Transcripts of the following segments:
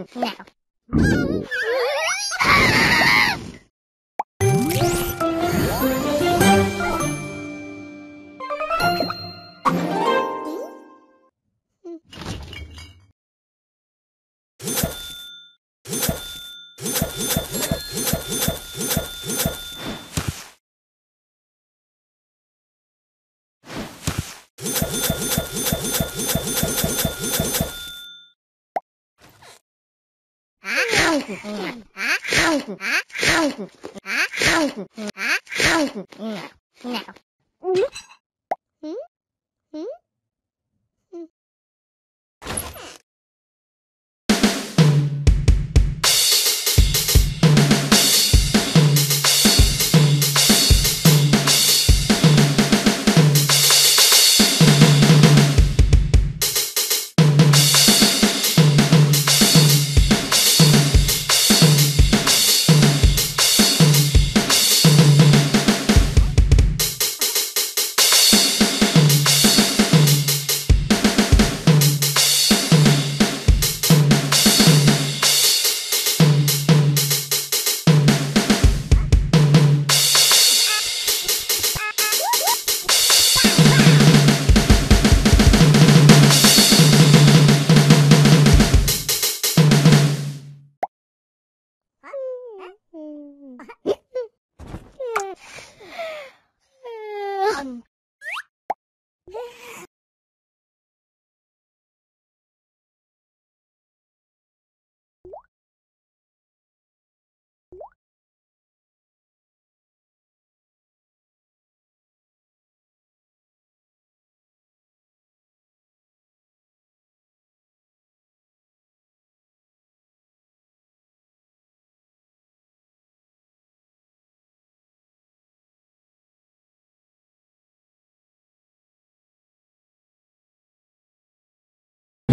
嗯嗯嗯嗯 nào.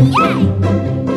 Yay!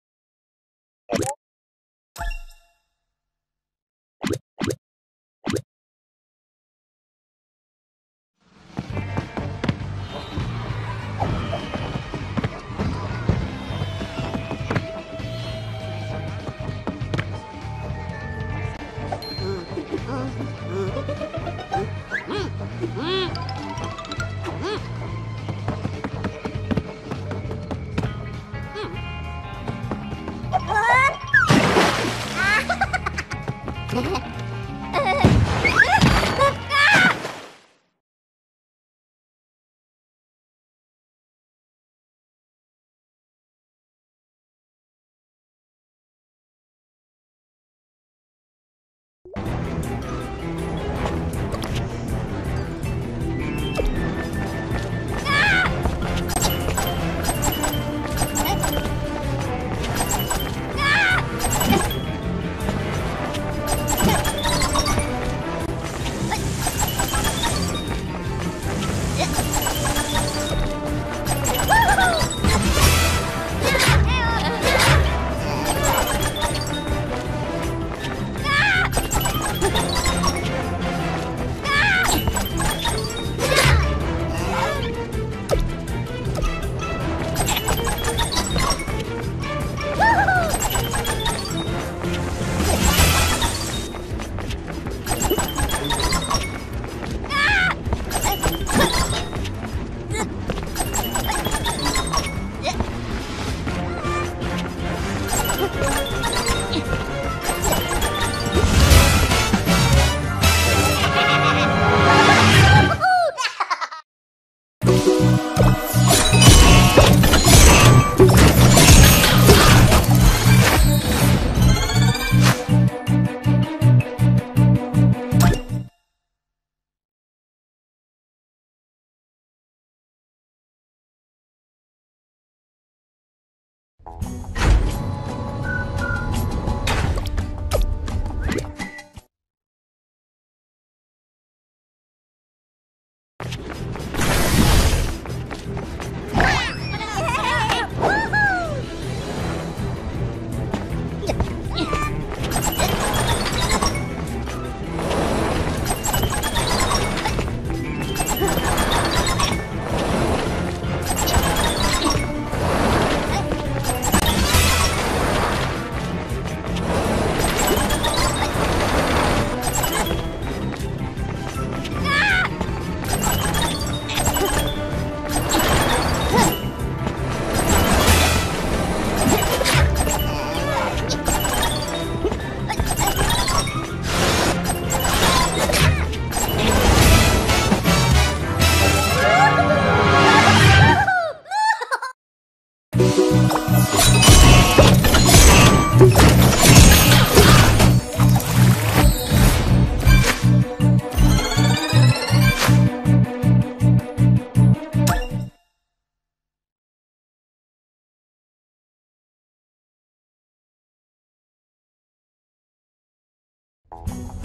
you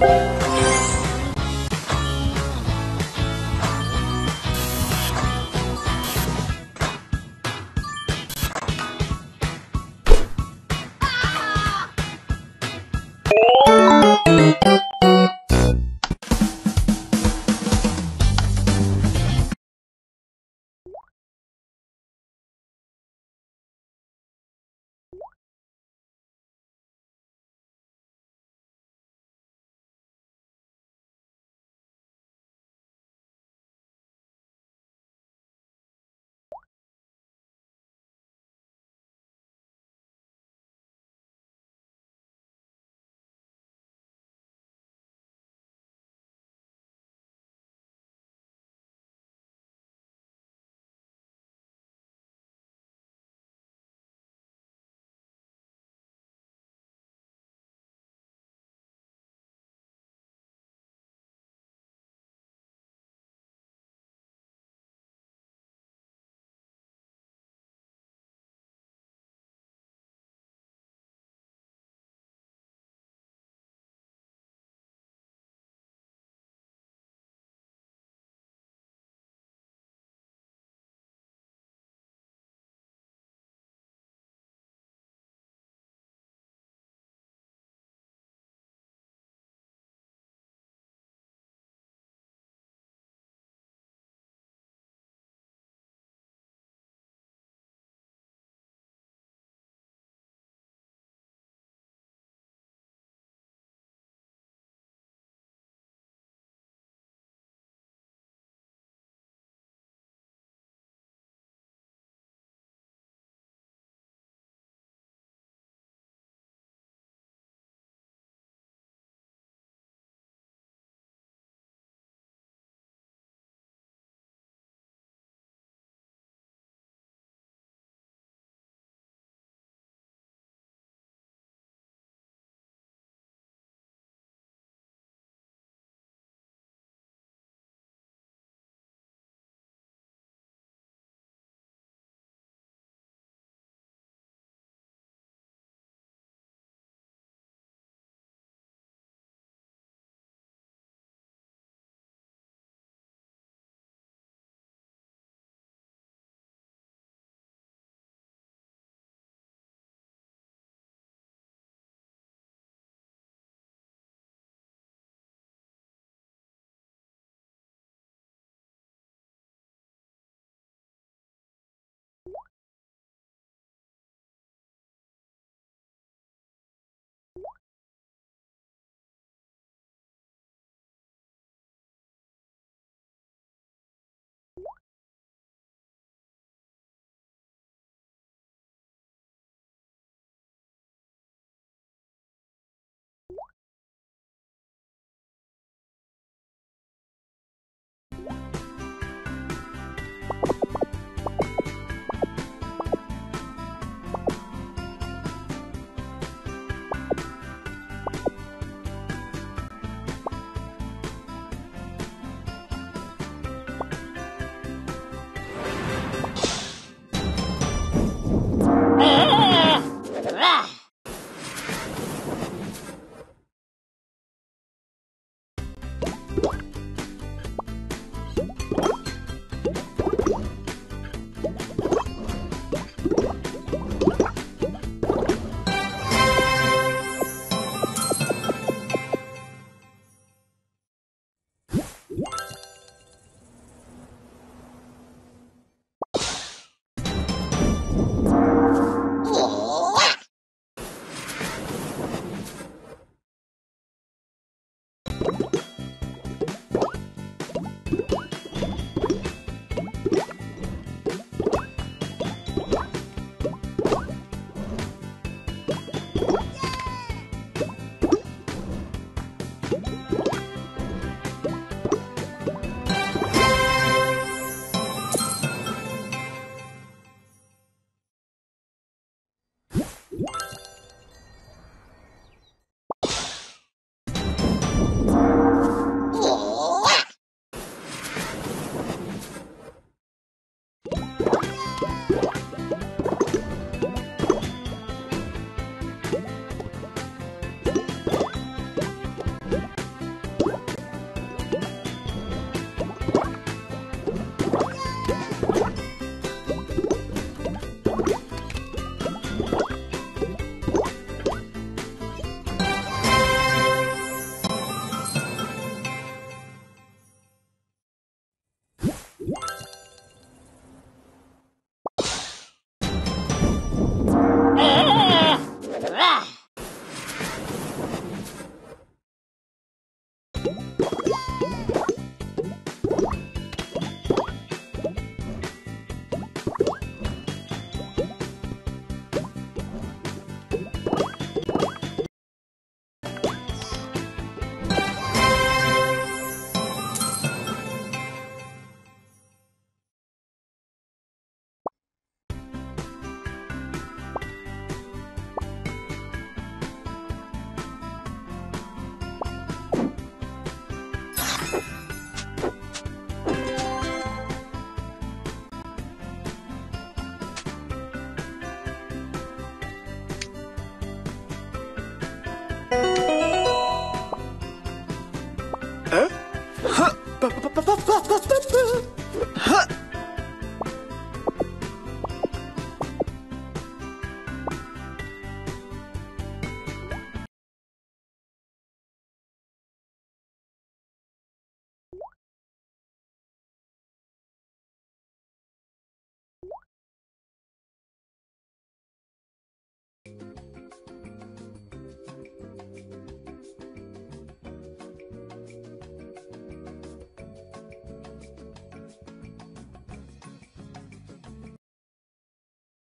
Bye.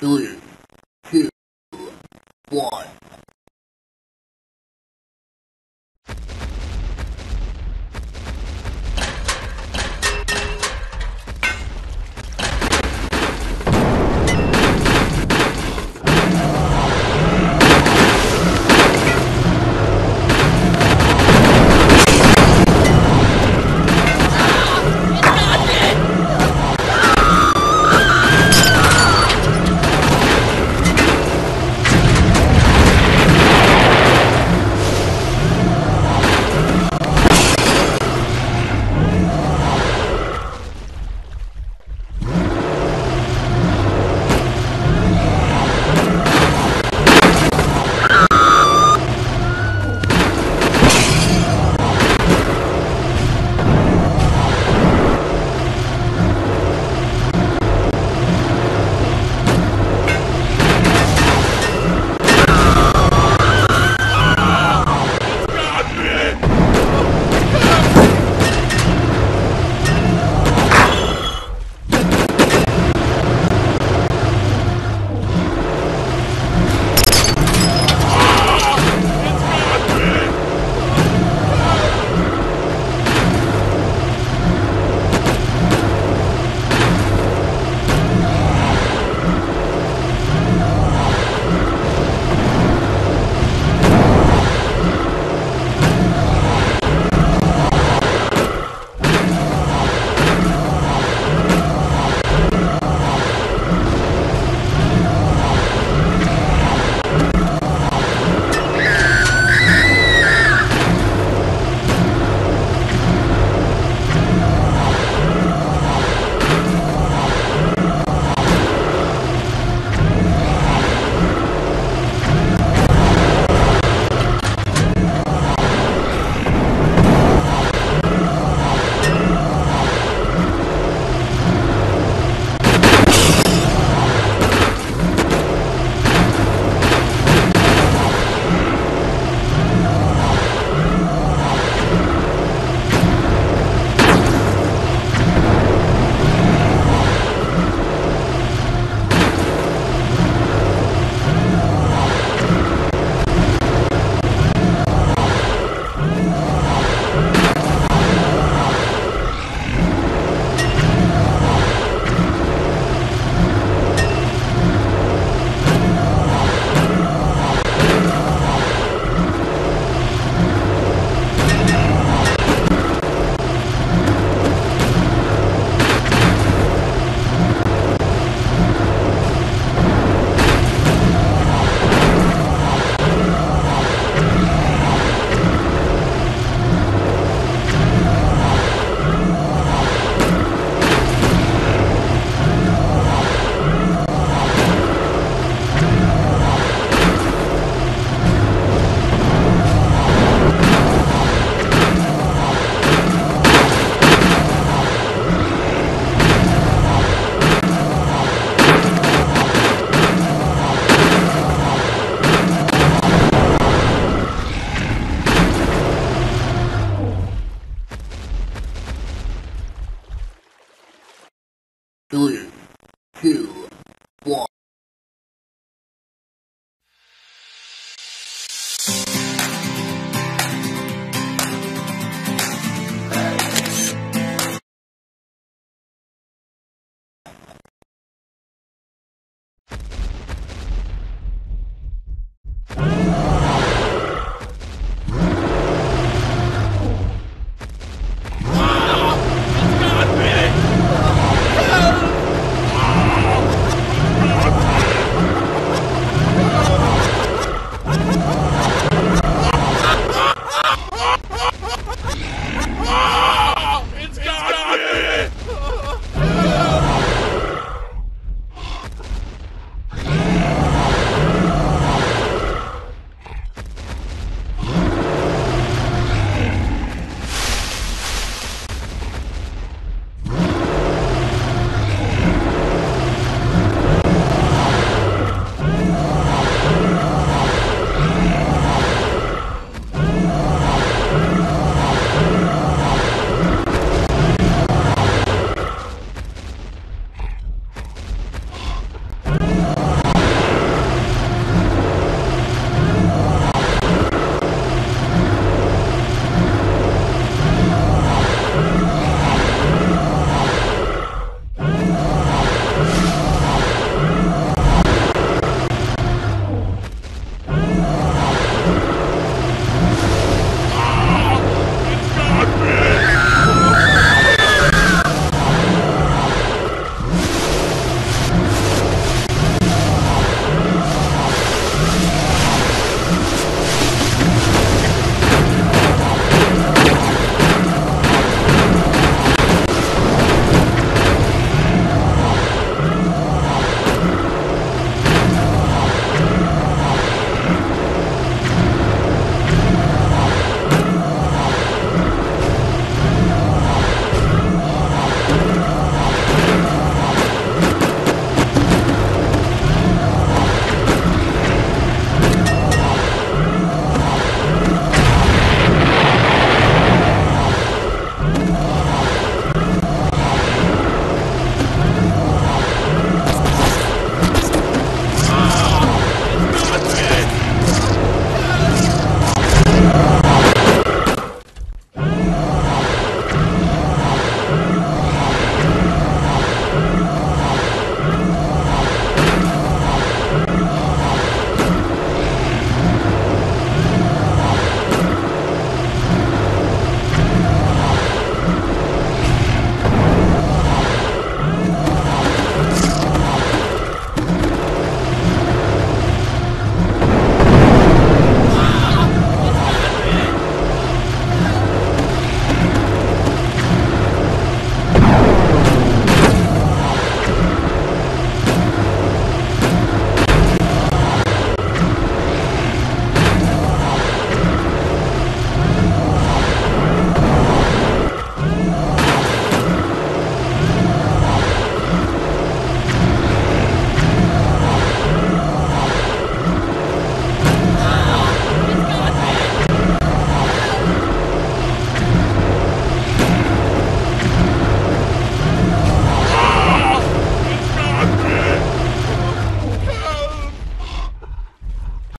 Three, two, one.